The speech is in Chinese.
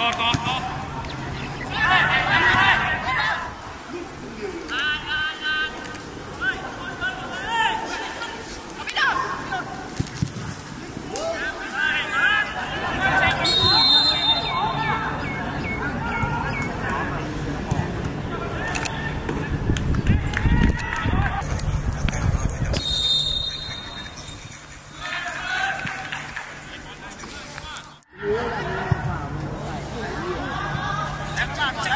好好好。